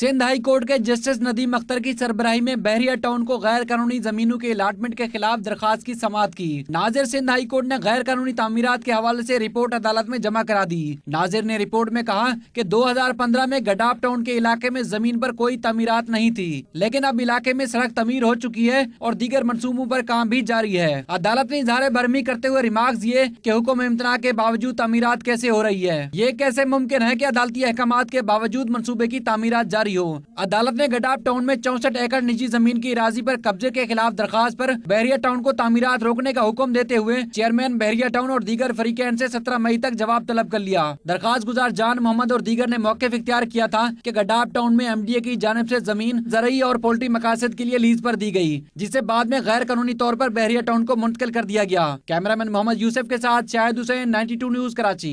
Sindh high court के justice Nadeem Akhtar की सरबराही में बहरिया टाउन को गैर कानूनी जमीनों के अलाटमेंट के खिलाफ दरखास्त की समाप्त की। नाजिर सिंध हाई कोर्ट ने गैर कानूनी तामीरात के हवाले से रिपोर्ट अदालत में जमा करा दी। नाजिर ने रिपोर्ट में कहा कि 2015 में गडाप टाउन के इलाके में ज़मीन पर कोई तमीरात नहीं थी, लेकिन अब इलाके में सड़क तमीर हो चुकी है और दीगर मनसूबों पर काम भी जारी है। अदालत ने इजहार बरमी करते हुए रिमार्क दिए की हुक्म इम्तना के बावजूद तमीरात कैसे हो रही है। ये कैसे मुमकिन है की अदालती अहकाम के बावजूद मनसूबे की तमीरत जारी हो। अदालत ने गडाप टाउन में चौसठ एकड़ निजी ज़मीन की राज़ी पर कब्जे के खिलाफ दरखास्त पर बहरिया टाउन को तामीरात रोकने का हुक्म देते हुए चेयरमैन बहरिया टाउन और दीगर फरीकैन से सत्रह मई तक जवाब तलब कर लिया। दरखास्त गुजार जान मोहम्मद और दीगर ने मौके इख्तियार किया था की गडाप टाउन में एम की जानब ऐसी ज़मीन ज़रिए और पोल्ट्री मकासद के लिए लीज पर दी गई जिसे बाद में गैर कानूनी तौर पर बहरिया टाउन को मुंतकिल कर दिया गया। कैमरामैन मोहम्मद यूसुफ के साथ शाहिद हुसैन, नाइन्टी न्यूज़ कराची।